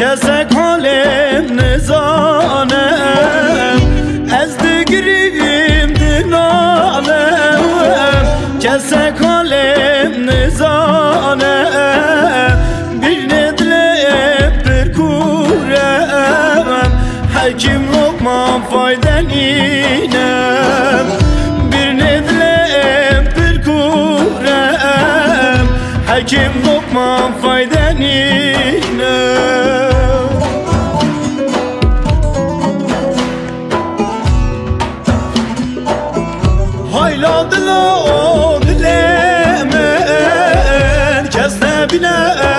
کسک حالم نزانم از دگریم دنالم کسک حالم نزانم bir nedlep bir kurem Her kim lokma faydan inem Bir nedlep bir kurem Her kim lokma faydan بنا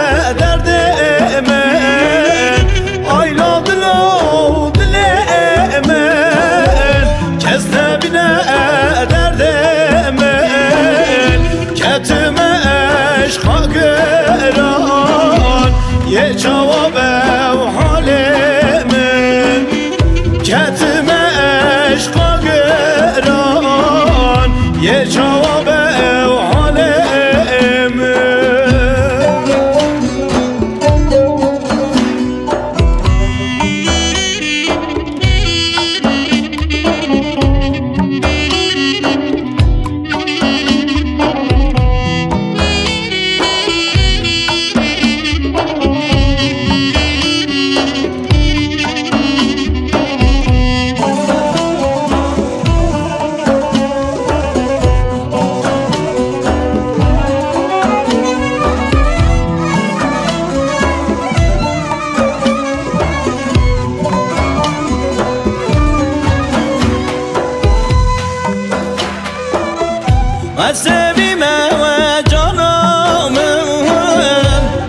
حسبي ما جرام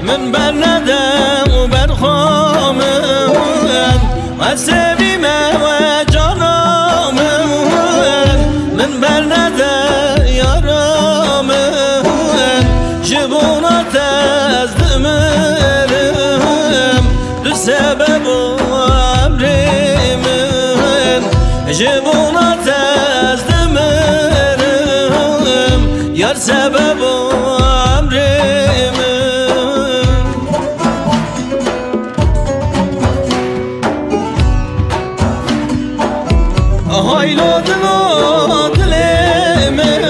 من بر ندم و بر خام حسبي ما جرام من بر ندم یارام جبونات از دمرم دو سبب و عمرم جبونات Her sebep o emrimin. Hayladın o dilimin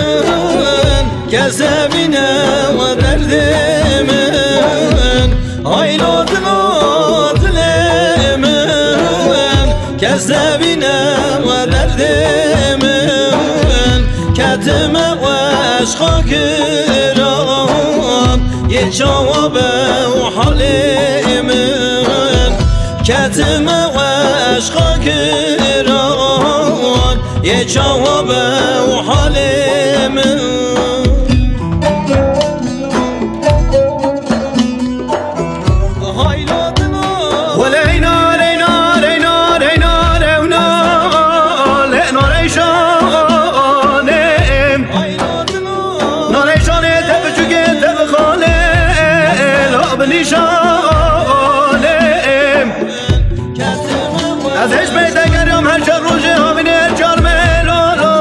Gezemine derdimin. Hayladın o dilimin Gezemine derdimin. Kedime عشقا کرم یه جوابه و من. کتم و عشقا کرم یه من. ولی شالم ازش پیدا کردم هر چه روز همین هر چهار ملو لو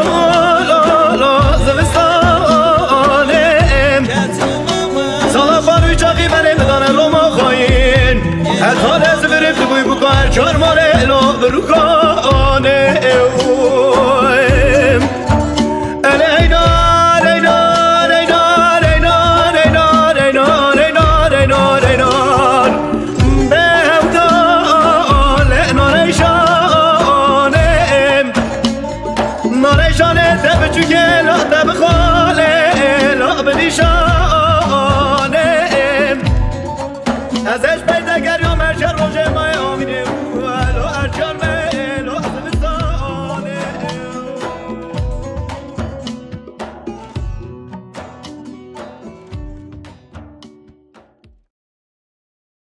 لو لو زمستانم سالا بارو چاقی بره بدانه لو ما خواهین از حال از برفت بوی بکار چهار ماره لو برو کار